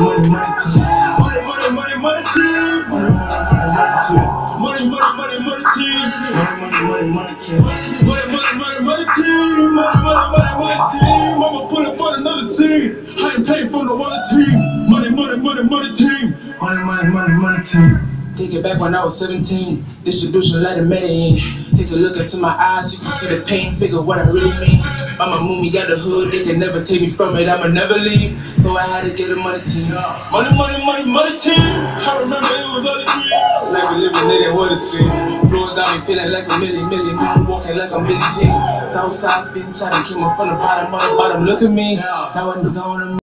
money, money. Money, money, team. Money, money, money, money team. Money, money, money, money team. Money, money, money, money team. Money, money, money, money team. I'ma put up on another scene. I ain't paid for no other team. Money, money, money, money team. Money, money, money, money team. Take it back when I was 17. Distribution let it in. Take a look into my eyes, you can see the pain, figure what I really mean. Mama moved me out the hood, they can never take me from it, I'ma never leave. So I had to get a money team. Money, money, money, money team. I remember it was all the dreams. Living and what it seems. Floors got me feeling like a million, million, million, walking like a million G. Southside bitch, I done came up from the bottom the bottom. Look at me, now I'm going